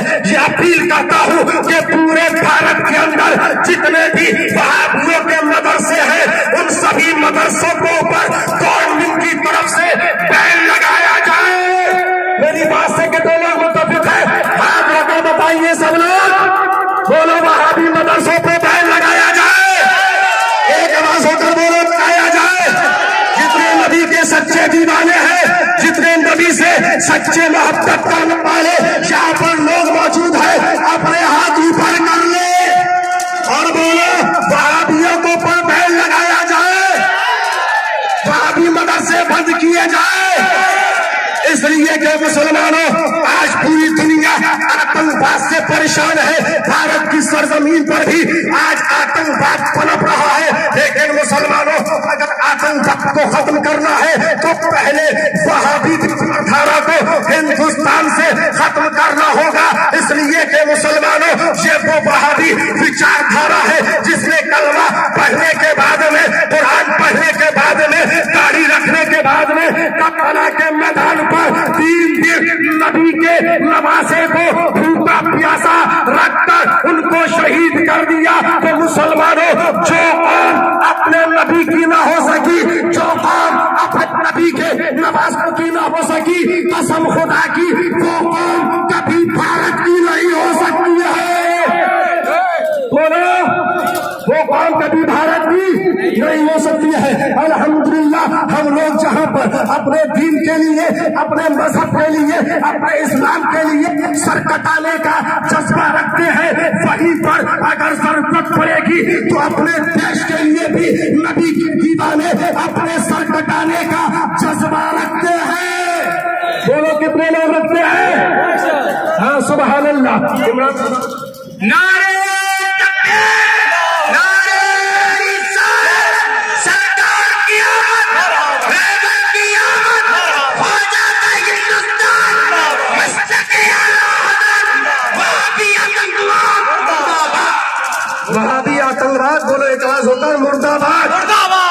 سے یہ اپیل کرتا ہوں کہ پورے بھارت کے اندر جتنے بھی بند جائے۔ اس لیے کہ مسلمانوں، آج پوری دنیا آتنکواد سے پریشان ہے۔ بھارت کی سرزمین پر بھی آج آتنکواد پنپ رہا ہے۔ لیکن مسلمانوں، اگر آتنکواد کو ختم کرنا ہے، تو پہلے وہابی دھارا کو ہندوستان سے ختم کرنا ہوگا۔ اس لیے کہ مسلمانوں، یہ وہ وہابی وچار دھارا ہے، جس نے کلمہ نواسے کو بھوکا پیاسا رکھ کر ان کو شہید کر دیا تو مسلمانوں، جو قوم اپنے نبی کی نہ ہو سکی، جو قوم اپنے نبی کے نواسوں کی نہ ہو سکی، قسم خدا کی، وہ قوم کبھی بھارت کی نہیں ہو سکتی ہے۔ بولو، وہ قوم کبھی بھارت کی نہیں ہو اپنے دین کے لیے، اپنے مذہب کے لیے، اپنے اسلام کے لیے سر کٹانے کا جذبہ رکھتے ہیں۔ وہیں پر اگر ضرورت پڑے گی تو اپنے دیش کے لیے بھی نبی کے دیوانے اپنے سر کٹانے کا جذبہ رکھتے ہیں۔ بولو کتنے لوگ رکھتے ہیں؟ ہاں سبحان اللہ۔ عمران آتنکواد وہابی آتنکواد بولو ایک آواز ہوتا ہے مرد آباد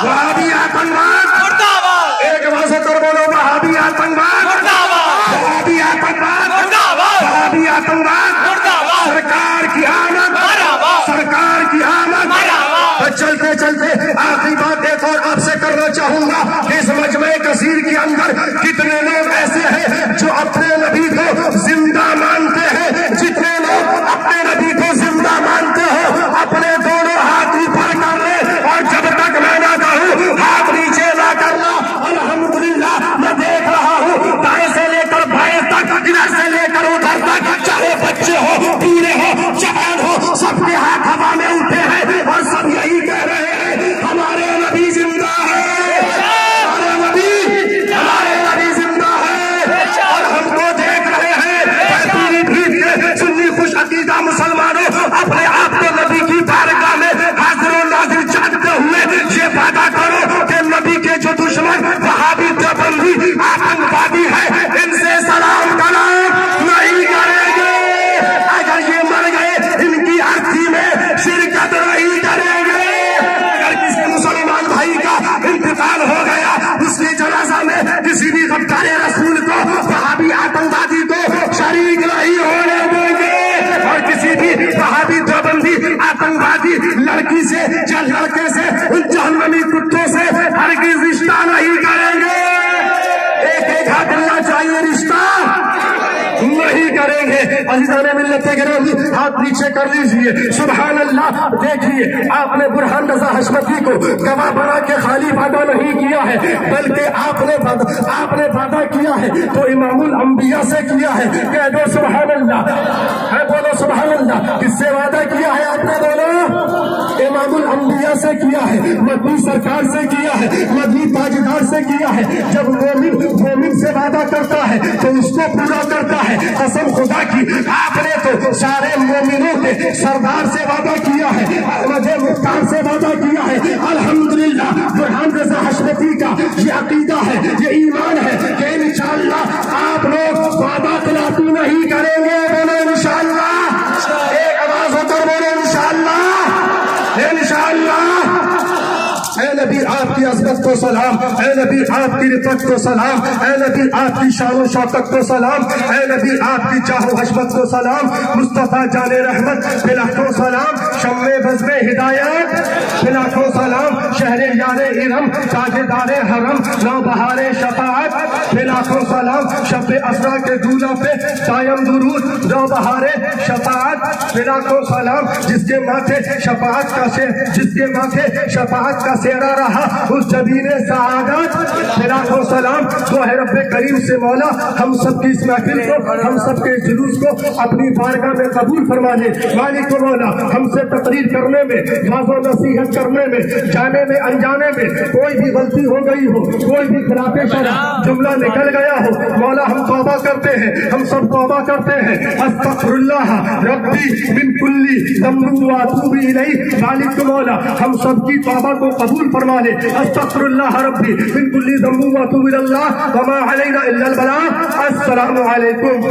وہابی آتنکواد۔ مرداباد۔ ایک آواز ہو کر بولو وہابی آتنکواد۔ مرداباد۔ وہابی آتنکواد۔ مرداباد۔ وہابی آتنکواد۔ مرداباد۔ سرکار کی آمد۔ سرکار کی آمد۔ چلتے چلتے آخری بات ایک اور آپ سے کرنا چاہوں گا۔ اس مجمع کثیر کے اندر کتنے لوگ ایسے ہیں کریں گے عزیزان ملت گرامی ہاتھ نیچے کر لیجیے۔ سبحان اللہ دیکھیے آپ نے برہان رضا حشمتی کو گواہ بنا کے خالی وعدہ نہیں کیا ہے، بلکہ آپ نے وعدہ آپ نے وعدہ کیا ہے، تو امام الانبیاء سے کیا ہے۔ کہہ دو سبحان اللہ ہے بولو سبحان اللہ کس سے وعدہ کیا ہے آپ نے بولو؟ امام الانبیاء سے کیا ہے، مدنی سرکار سے کیا ہے، مدنی تاجدار سے کیا ہے۔ جب مومن مومن سے وعدہ کرتا ہے، تو اس کو پورا کرتا ہے۔ قسم خدا کی آپ نے تو سارے مومنوں کے سردار سے وعدہ کیا ہے، احمد مختار سے وعدہ کیا ہے۔ الحمدللہ، برہان رضا حشمتی کا یہ عقیدہ ہے، یہ ایمان ہے کہ انشاءاللہ آپ لوگ وعدہ خلافی نہیں کریں گے، بولے انشاءاللہ۔ ایک آواز ہو کر بولے انشاءاللہ۔ انشاءاللہ۔ اے نبی، آپ کی عظمت کو سلام۔ اے نبی، آپ کی رفت کو سلام۔ اے نبی، آپ کی شان و شوقت کو سلام۔ اے نبی، آپ کی چاہ و حشمت کو سلام۔ مصطفیٰ جان رحمت بلاکھوں سلام۔ شم بزم ہدایت بلاکھوں سلام، شہر یار ارم تاج دار حرم نو بہار شفاعت بلاکھوں سلام، شب اسرا کے دولہ پہ قائم درود نو بہار شفاعت بلاکھوں سلام، جس کے ماتھے شفاعت کا سے جس کے ماتھے شفاعت کا سیرا رہا، اس جبین سعادت بلاکھوں سلام تو ہے رب کریم سے مولا، ہم سب کی اس محفل کو، ہم سب کے جلوس کو اپنی بارگاہ میں قبول فرما لے۔ مالک و مولا، ہم سے تقریر کرنے میں واض و نصیحت کرنے میں، جانے میں، انجانے میں کوئی بھی غلطی ہو گئی ہو، کوئی بھی خلاف شرع جملہ نکل گیا ہو، مولا ہم توبہ کرتے ہیں، ہم سب توبہ کرتے ہیں۔ استغفر اللہ ربی من کلی ذنب و اتوب الیہ۔ مالک مولا، ہم سب کی توبہ کو قبول فرما لے۔ استغفر اللہ ربی من کلی ذنب و اتوب الی اللہ وما علینا الا البلاغ۔ السلام علیکم۔